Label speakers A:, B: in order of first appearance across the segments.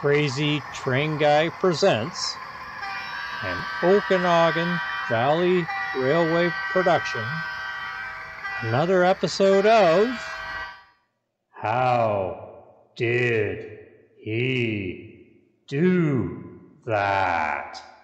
A: Krazy Train Guy presents an Okanagan Valley Railway production. Another episode of How Did He Do That?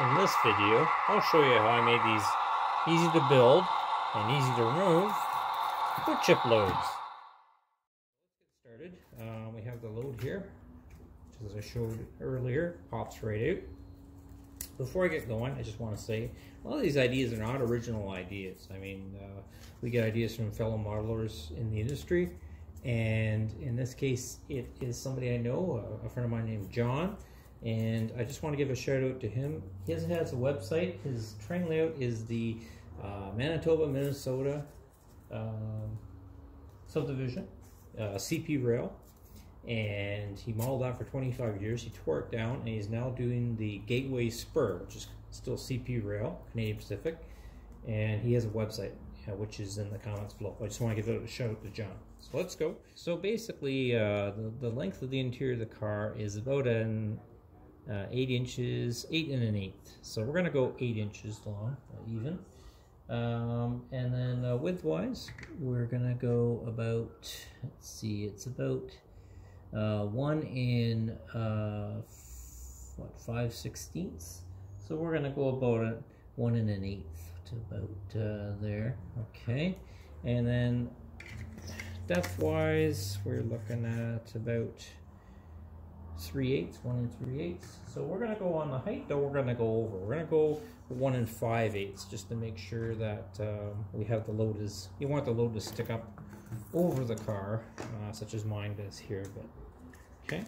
A: In this video, I'll show you how I made these easy to build and easy to remove wood chip loads. Let's get started. Uh, we have the load here, which as I showed earlier, pops right out. Before I get going, I just want to say, a lot of these ideas are not original ideas. I mean, uh, we get ideas from fellow modelers in the industry, and in this case, it is somebody I know, a friend of mine named John, and I just want to give a shout out to him. He has, a website. His train layout is the uh, Manitoba, Minnesota um, subdivision, uh, CP Rail, and he modeled that for 25 years. He tore it down, and he's now doing the Gateway Spur, which is still CP Rail, Canadian Pacific, and he has a website, uh, which is in the comments below. I just want to give a shout out to John. So let's go. So basically, uh, the, the length of the interior of the car is about an uh, 8 inches, 8 and an eighth. So we're going to go 8 inches long, uh, even. Um, and then uh, width-wise, we're going to go about, let's see, it's about uh, 1 in, uh, what, 5 sixteenths. So we're going to go about a 1 and an eighth to about uh, there. Okay. And then depth-wise, we're looking at about 3 eighths, 1 and 3 eighths. So we're going to go on the height, though we're going to go over. We're going to go 1 and 5 eighths just to make sure that um, we have the load is, you want the load to stick up over the car, uh, such as mine does here. But Okay.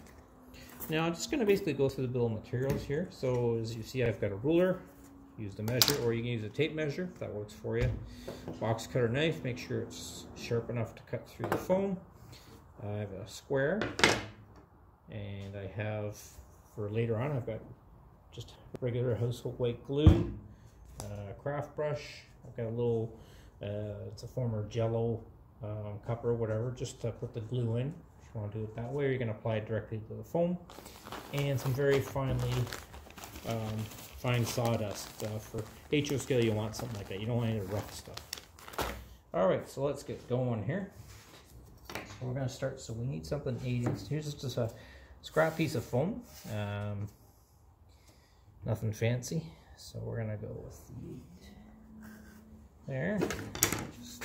A: Now I'm just going to basically go through the bill of materials here. So as you see, I've got a ruler, use the measure, or you can use a tape measure if that works for you. Box cutter knife, make sure it's sharp enough to cut through the foam. I have a square and I have for later on I've got just regular household white glue uh, craft brush. I've got a little uh, it's a former jello um, cup or whatever just to put the glue in. If you want to do it that way you can apply it directly to the foam. And some very finely um, fine sawdust uh, for HO scale you want something like that. You don't want any rough stuff. Alright so let's get going here. So we're going to start so we need something 8 inches here's just a scrap piece of foam. Um, nothing fancy. So we're gonna go with the there. Just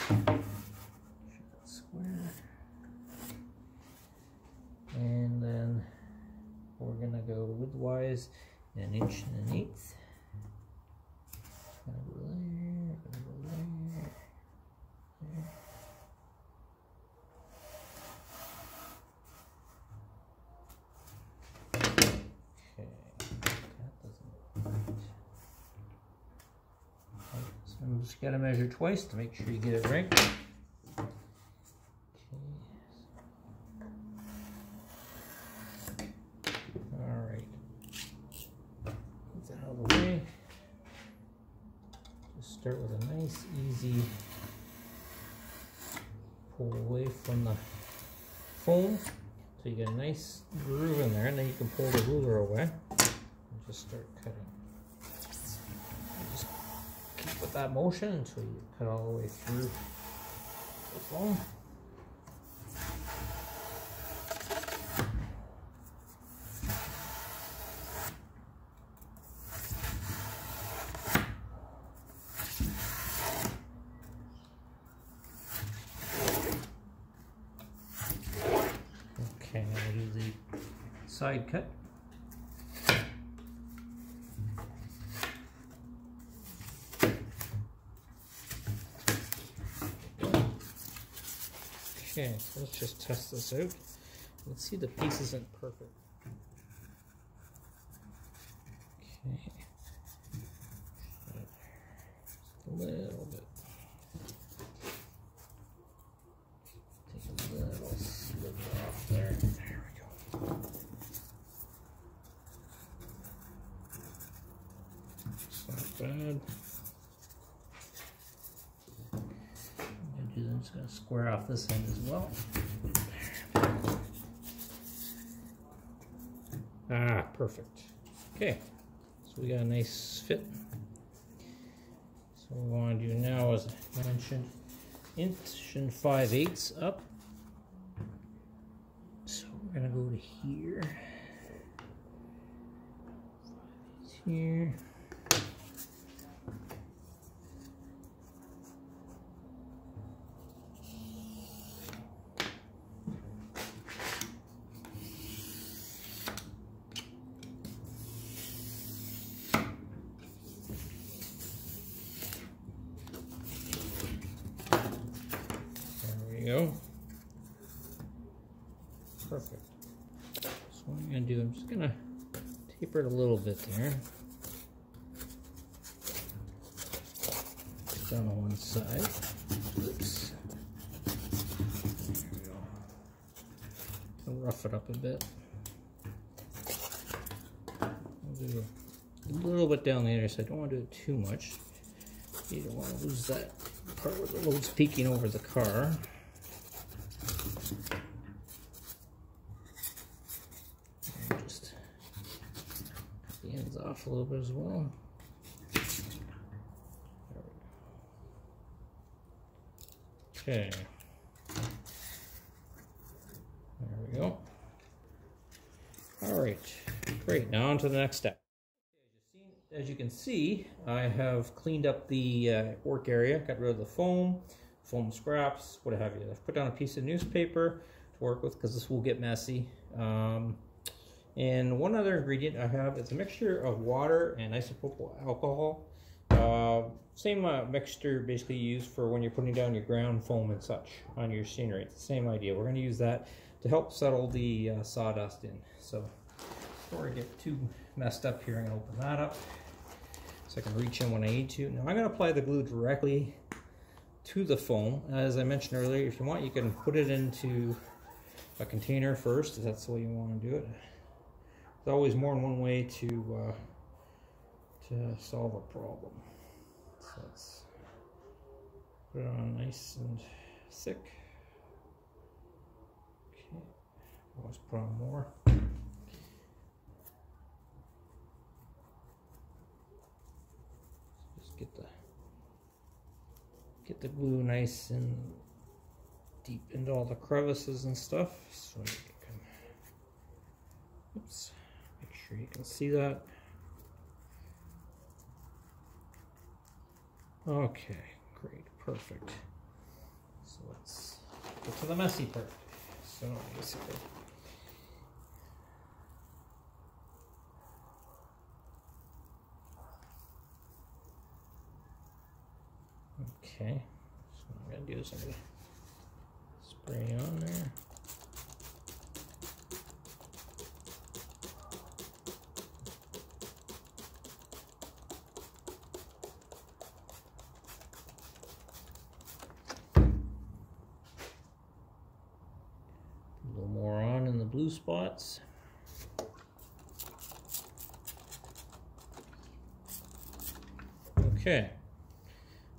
A: square. And then we're gonna go widthwise an inch and an eighth. Gonna go there, gonna go there, there. And just gotta measure twice to make sure you get it right. All right. Get that out the way. Just start with a nice, easy pull away from the foam. So you get a nice groove in there, and then you can pull the ruler away and just start cutting with that motion until you cut all the way through the foam. Okay, now do the side cut. Okay, so let's just test this out. Let's see the piece isn't perfect. Okay. a little bit. Take a little sliver off there. There we go. It's not bad. I'm just gonna square off this end as well. Ah, perfect. Okay, so we got a nice fit. So what we want to do now, as I mentioned, inch and 5 eighths up. So we're to go to here. Here. go. Perfect. So what I'm to do, I'm just going to taper it a little bit there. Down on one side. Oops. There we go. Rough it up a bit. A little bit down the other side. Don't want to do it too much. You don't want to lose that part where the load's peeking over the car. Off a little bit as well. Okay. There we go. All right, great. Now on to the next step. As you can see, I have cleaned up the uh, work area, got rid of the foam, foam scraps, what have you. I've put down a piece of newspaper to work with because this will get messy. Um, and one other ingredient I have is a mixture of water and isopropyl alcohol. Uh, same uh, mixture basically used for when you're putting down your ground foam and such on your scenery. It's the same idea. We're going to use that to help settle the uh, sawdust in. So before I get too messed up here, I'm going to open that up so I can reach in when I need to. Now I'm going to apply the glue directly to the foam. As I mentioned earlier, if you want, you can put it into a container first, if that's the way you want to do it. There's always more than one way to uh, to solve a problem. So let's put it on nice and thick. Okay, always put on more. Just get the get the glue nice and deep into all the crevices and stuff so you can oops sure you can see that. Okay, great, perfect. So let's get to the messy part. So basically, okay, so what I'm gonna do is I'm gonna spray on there. Spots. Okay,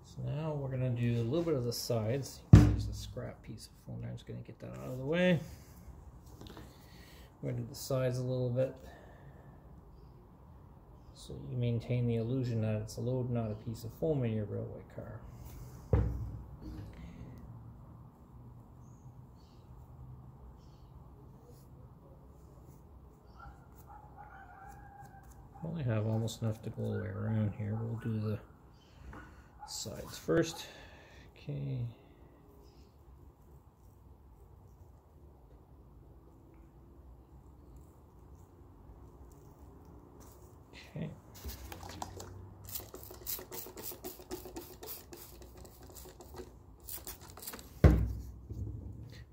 A: so now we're gonna do a little bit of the sides. Use a scrap piece of foam. I'm just gonna get that out of the way. We're gonna do the sides a little bit. So you maintain the illusion that it's a load, not a piece of foam in your railway car. Only have almost enough to go all the way around here. We'll do the sides first. Okay. Okay.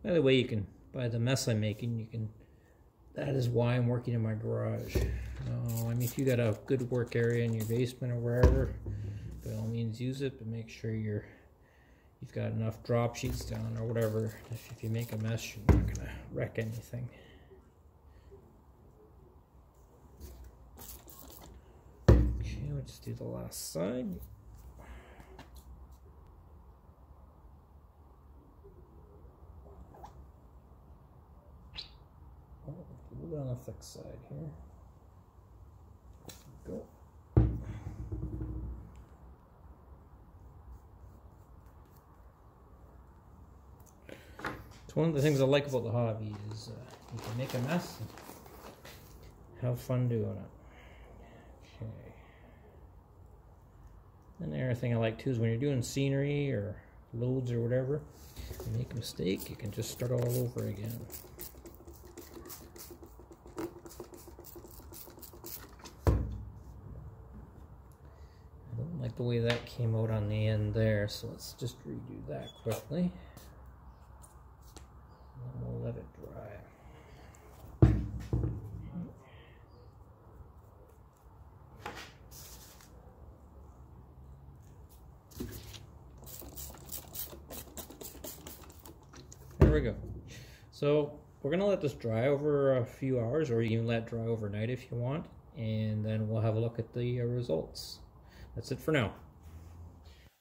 A: By the way, you can, by the mess I'm making, you can that is why I'm working in my garage. I mean, if you got a good work area in your basement or wherever, by all means use it, but make sure you're you've got enough drop sheets down or whatever. If, if you make a mess, you're not gonna wreck anything. Okay, let's do the last side. Oh, a little on the thick side here. Go. It's one of the things I like about the hobby is uh, you can make a mess and have fun doing it. Okay. And the other thing I like too is when you're doing scenery or loads or whatever, you make a mistake, you can just start all over again. I don't like the way that came out on the end there, so let's just redo that quickly. And we'll let it dry. There we go. So we're gonna let this dry over a few hours or you can let dry overnight if you want and then we'll have a look at the uh, results. That's it for now.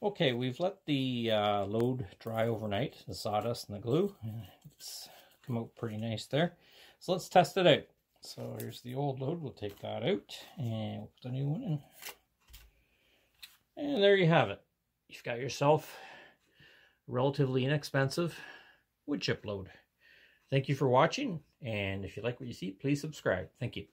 A: Okay, we've let the uh, load dry overnight, the sawdust and the glue. It's come out pretty nice there. So let's test it out. So here's the old load. We'll take that out and we'll put the new one in. And there you have it. You've got yourself relatively inexpensive wood chip load. Thank you for watching, and if you like what you see, please subscribe. Thank you.